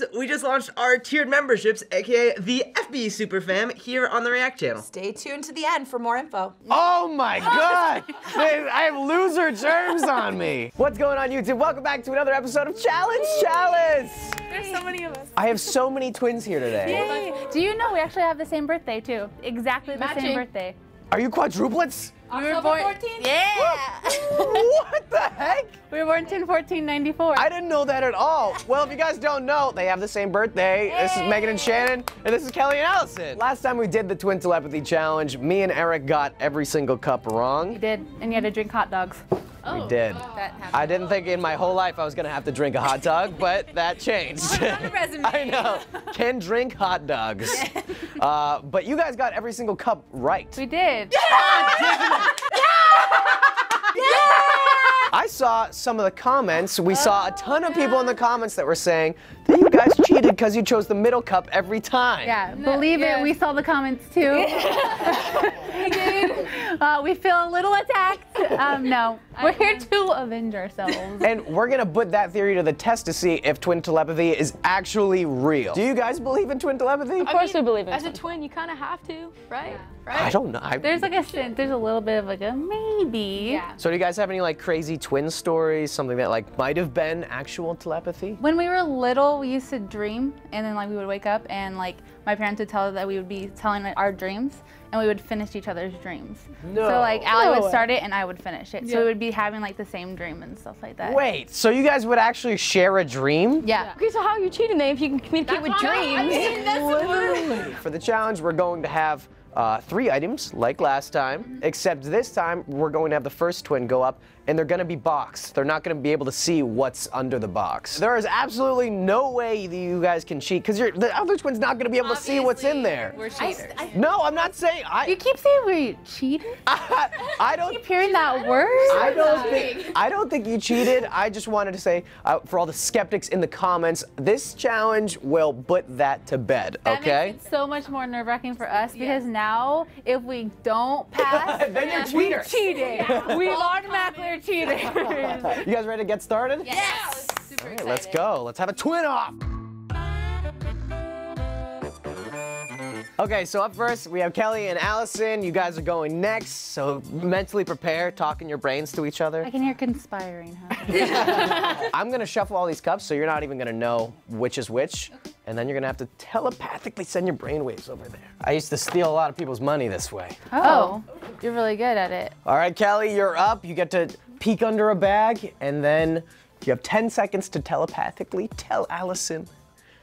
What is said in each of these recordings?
guys, we just launched our tiered memberships, aka the FB Superfam, here on the React channel. Stay tuned to the end for more info. Oh my god! They- I have loser germs on me. What's going on YouTube? Welcome back to another episode of Challenge Chalice. There's so many of us. I have so many twins here today. Do you know we actually have the same birthday too? Exactly the Matching. same birthday. Are you quadruplets? We were born. Yeah. what the heck? We were born in 1494. I didn't know that at all. Well, if you guys don't know, they have the same birthday. This is Megan and Shannon, and this is Kelli and Alisyn. Last time we did the twin telepathy challenge, me and Eric got every single cup wrong. We did, and you had to drink hot dogs. We did. That. I didn't think in my whole life I was gonna have to drink a hot dog, but that changed. I know. Can drink hot dogs. Uh, but you guys got every single cup right. We did. I saw some of the comments. We saw a ton of people in the comments that were saying that you guys cheated because you chose the middle cup every time. Yeah, believe it, we saw the comments too. we did. Uh, we feel a little attacked. Um, no, we're here to avenge ourselves. And we're gonna put that theory to the test to see if twin telepathy is actually real. Do you guys believe in twin telepathy? Of course we believe in As a twin. twin, you kind of have to, right? Right. I don't know. I- There's like a sen- there's a little bit of like a maybe. Yeah. so do you guys have any like crazy twin stories? Something that like might have been actual telepathy? When we were little, we used to dream, and then like we would wake up, and like my parents would tell us that we would be telling our dreams, and we would finish each other's dreams. No. So like Allie No. would start it, and I would finish it. So we would be having like the same dream and stuff like that. Wait, so you guys would actually share a dream? Yeah. Okay, so how are you cheating then if you can communicate with dreams? For the challenge, we're going to have uh, three items like last time, except this time we're going to have the first twin go up and they're going to be boxed. They're not going to be able to see what's under the box. There is absolutely no way that you guys can cheat because the other twin's not going to be able to see what's in there. We're cheaters. No, I'm not saying I, you keep saying we cheated. I, I don't. keep hearing that word. I don't think I don't think you cheated. I just wanted to say uh, for all the skeptics in the comments, this challenge will put that to bed. That Okay. makes it so much more nerve wracking for us because now if we don't pass, Then you're we cheaters. cheated. we automatically are cheaters. You guys ready to get started? yes. All right, let's go. Let's have a twin off. Okay, so up first we have Kelli and Alisyn. You guys are going next, so mentally prepare, talking your brains to each other. I can hear conspiring. Huh? I'm gonna shuffle all these cups, so you're not even gonna know which is which, and then you're gonna have to telepathically send your brainwaves over there. I used to steal a lot of people's money this way. Oh, you're really good at it. All right, Kelli, you're up. You get to peek under a bag, and then you have 10 seconds to telepathically tell Alisyn.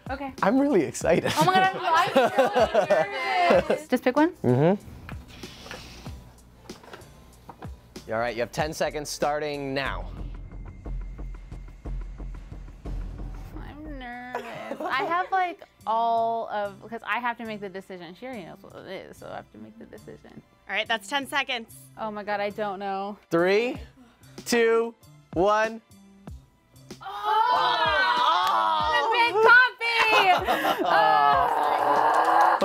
Okay. I'm really excited. Oh my god, I'm so nervous. Just pick one. Mm-hmm. All right, you have 10 seconds starting now. I'm nervous. I have like all of because I have to make the decision. She already knows what it is, so I have to make the decision. All right, that's 10 seconds. Oh my god, I don't know. Three, two, one. Oh the big coffee.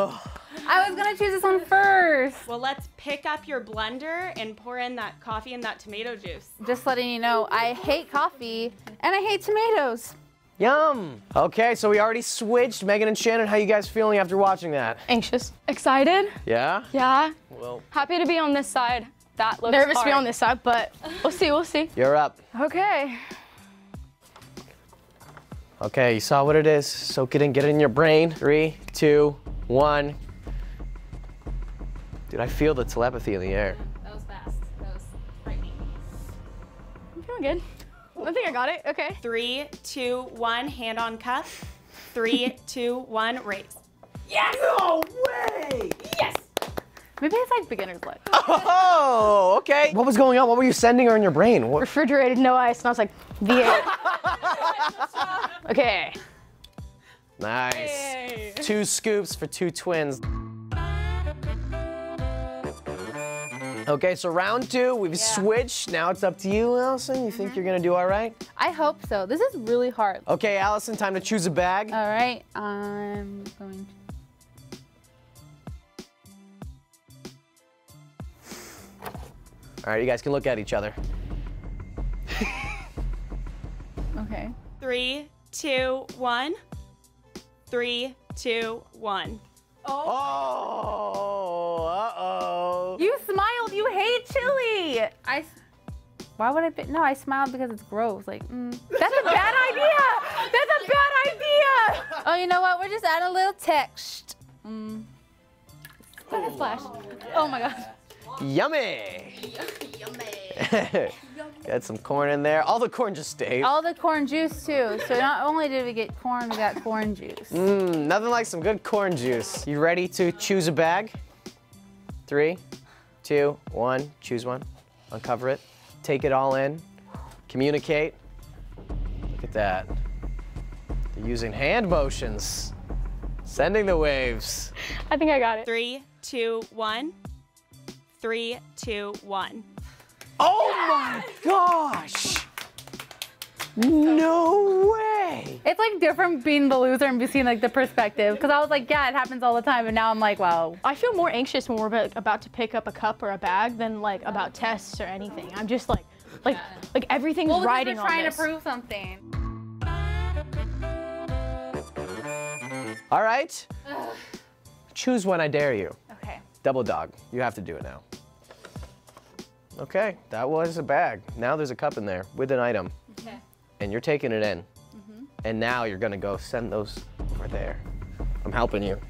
Oh, I was gonna choose this one first. Well, let's pick up your blender and pour in that coffee and that tomato juice. Just letting you know, I hate coffee and I hate tomatoes. Yum. Okay, so we already switched. Megan and Shannon, how you guys feeling after watching that? Anxious. Excited. Yeah? Yeah. Well, Happy to be on this side. That looks Nervous to be on this side, but we'll see, we'll see. you're up. Okay. Okay, you saw what it is. Soak it in, get it in your brain. Three, two, one. Dude, I feel the telepathy in the air. That was fast. That was frightening. I'm feeling good. I think I got it. Okay. Three, two, one, hand on cup. Three, two, one, raise. No way! Maybe it's like beginner's luck. Oh, okay. What was going on? What were you sending her in your brain? What? Refrigerated, no ice. Smells like V8. okay. Nice. Two scoops for two twins. Okay, so round two, we've switched. Now it's up to you, Alisyn. You think mm-hmm. you're gonna do all right? I hope so. This is really hard. Okay, Alisyn, time to choose a bag. All right, I'm going to. All right, you guys can look at each other. Okay. Three, two, one. Three, two, one. Oh, uh-oh. You smiled. You hate chili. I. s- Why would I? Be, no, I smiled because it's gross. Like, mm, that's a bad idea. That's a bad idea. Oh, you know what? We're just adding a little text. Look at splash. Oh my gosh. Yummy. Got some corn in there. All the corn just stayed. All the corn juice too. So not only did we get corn, we got corn juice. Mmm, nothing like some good corn juice. You ready to choose a bag? Three, two, one. Choose one. Uncover it. Take it all in. Communicate. Look at that. They're using hand motions. Sending the waves. I think I got it. Three, two, one. Three, two, one. Oh my gosh! No way! It's like different being the loser and seeing like the perspective. Because I was like, yeah, it happens all the time, and now I'm like, wow. I feel more anxious when we're about- about to pick up a cup or a bag than like about tests or anything. I'm just like, like, like everything's Well, because riding we're on trying this. to prove something. All right. Choose one, I dare you. Okay. Double dog. You have to do it now. Okay, that was a bag. Now there's a cup in there with an item. Okay. And you're taking it in. Mm-hmm. And now you're gonna go send those over there. I'm helping you.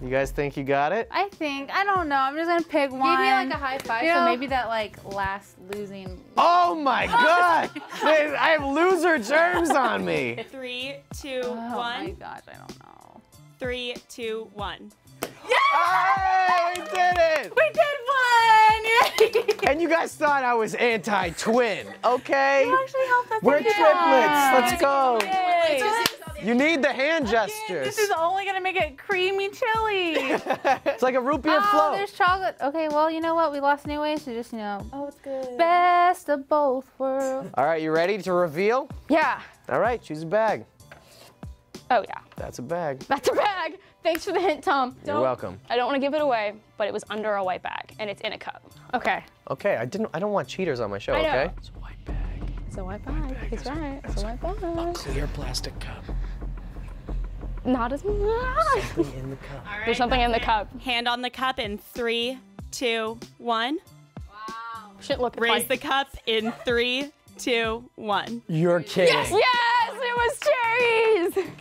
You guys think you got it? I think I don't know. I'm just gonna pick one. Give me like a high five. You so know- maybe maybe that like last losing. Oh my god! Wait, I have loser germs on me. Three, two, Oh my gosh, I don't know. Three, two, one. Hey, we did it! We did one! Yay! And you guys thought I was anti-twin, okay? You actually helped us. We're again. triplets. Let's go. Yay. You need the hand Again, gestures. This is only gonna make it creamy chili. It's like a root beer oh, float. there's chocolate. Okay, well, you know what? We lost anyway, so just you know, Oh, it's good. best of both worlds. All right, you ready to reveal? Yeah. All right, choose a bag. Oh yeah. That's a bag. That's a bag. Thanks for the hint, Tom. You're welcome. I don't want to give it away, but it was under a white bag and it's in a cup. Okay. Okay, I didn't. I don't want cheaters on my show. I know. Okay. It's a white bag. It's a white bag. He's right. It's a white bag. A clear plastic cup. Not as much. in the cup. There's something in the cup. Hand on the cup in three, two, one. Wow. Shit, look. Raise fine. the cup in three, two, one. You're kidding. Yes, it was cherries.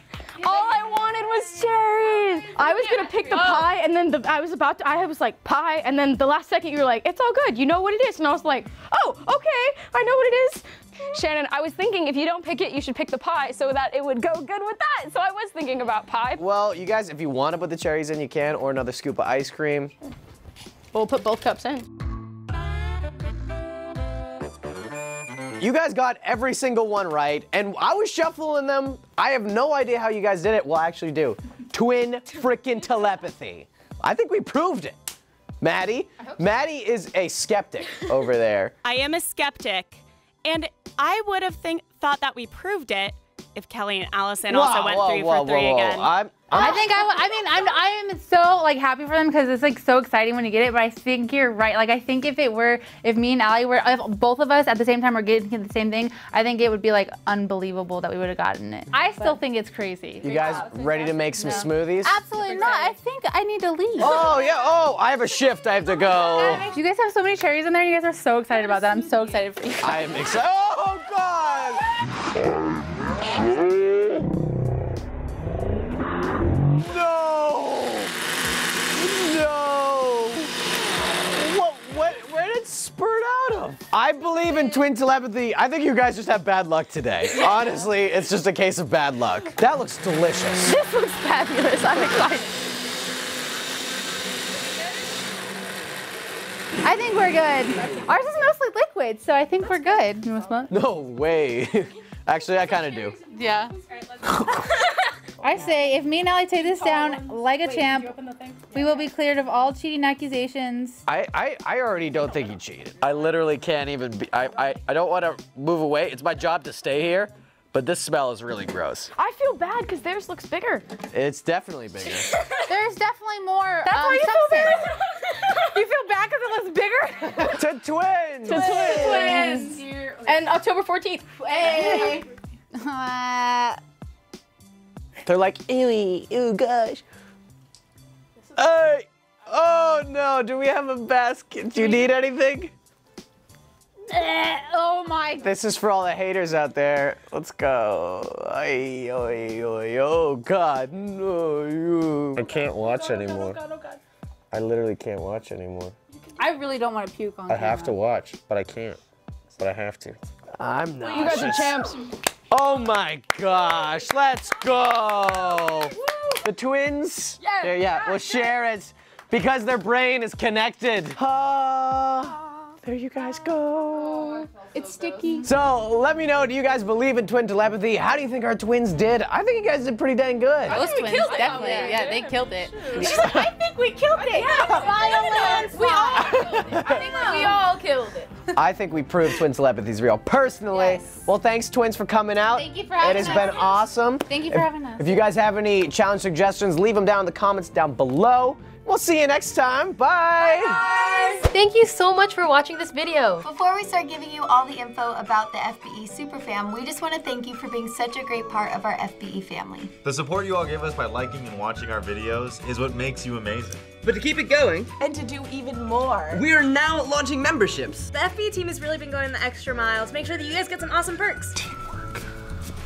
All I wanted was cherries. I was gonna pick the oh. pie, and then the, I was about to. I was like pie, and then the last second you were like, "It's all good. You know what it is." And I was like, "Oh, okay. I know what it is." Shannon, I was thinking if you don't pick it, you should pick the pie so that it would go good with that. So I was thinking about pie. Well, you guys, if you want to put the cherries in, you can, or another scoop of ice cream. We'll put both cups in. You guys got every single one right, and I was shuffling them. I have no idea how you guys did it. Well, I actually do. Twin freaking telepathy. I think we proved it. Maddie, Maddie is a skeptic over there. I am a skeptic, and I would have think, thought that we proved it if Kelli and Alisyn also went whoa, three whoa, for three whoa, whoa. again. I'm, I'm, I oh. think I, w- I mean, I'm, I am so like happy for them because it's like so exciting when you get it. But I think you're right. Like I think if it were, if me and Allie were, if both of us at the same time were getting the same thing, I think it would be like unbelievable that we would have gotten it. I still think it's crazy. you guys ready to make some smoothies? Absolutely not. I think I need to leave. Oh, yeah. Oh, I have a shift. I have to go. You guys have so many cherries in there. You guys are so excited about that. I'm so excited for you. I am excited. Oh, God. I believe in twin telepathy. I think you guys just have bad luck today. Honestly, it's just a case of bad luck. That looks delicious. This looks fabulous. I'm excited. I think we're good. Ours is mostly liquid, so I think we're good. You want to smoke? No way. Actually, I kind of do. Yeah. I say if me and Allie take this down like a champ, we will be cleared of all cheating accusations. I, I, I already don't think he cheated. I literally can't even be, I, I, I don't want to move away. It's my job to stay here, but this smell is really gross. I feel bad because theirs looks bigger. It's definitely bigger. There's definitely more. That's um, why you feel substance. bad. you feel bad because it looks bigger. to twins! To twins. And October 14th. Hey. Uh, They're like, ew, ew, gosh. Hey! Oh no, do we have a basket? Do you need anything? Uh, oh my. This is for all the haters out there. Let's go. Ay, ay, ay, oh God. No, you. I can't watch anymore. I literally can't watch anymore. I really don't want to puke on I have to watch, but I can't. But I have to. I'm not. You guys are champs. Oh my gosh, let's go! The twins? Yeah. Yeah, yeah, will share it because their brain is connected. Ah, there you guys go. It's sticky. So let me know, do you guys believe in twin telepathy? How do you think our twins did? I think you guys did pretty dang good. Those twins, definitely. Yeah, they killed it. She's like, I think we killed it. Yeah, Violence. We all killed it. I think we all killed it. I think we proved twin telepathy is real. Personally, Yes. well, thanks twins for coming out. Thank you for having us. It has us. been awesome. Thank you for If- having us. If you guys have any challenge suggestions, leave them down in the comments down below. We'll see you next time. Bye. Bye. Thank you so much for watching this video. Before we start giving you all the info about the FBE Superfam, we just want to thank you for being such a great part of our FBE family. The support you all give us by liking and watching our videos is what makes you amazing. But to keep it going, And to do even more. we are now launching memberships. The FBE team has really been going the extra mile to make sure that you guys get some awesome perks.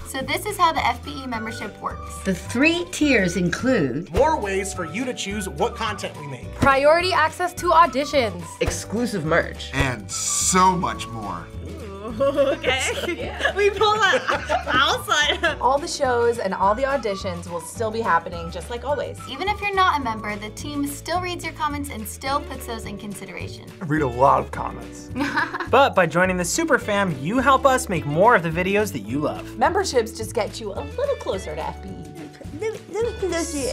So this is how the FBE membership works. The three tiers include More ways for you to choose what content we make. Priority access to auditions. Exclusive merch. And so much more. okay. we pull that outside. All the shows and all the auditions will still be happening just like always. Even if you're not a member, the team still reads your comments and still puts those in consideration. I read a lot of comments. but by joining the Super Fam, you help us make more of the videos that you love. Memberships just get you a little closer to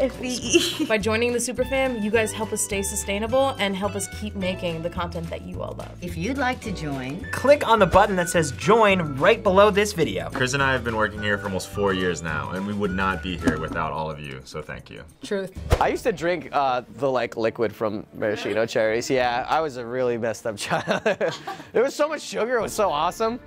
FBE. By joining the Superfam, you guys help us stay sustainable and help us keep making the content that you all love. if you'd like to join. Click on the button that says join right below this video. Chris and I have been working here for almost four years now, and we would not be here without all of you, so thank you. Truth. I used to drink uh, the like liquid from maraschino cherries. Yeah, I was a really messed up child. there was so much sugar. It was so awesome.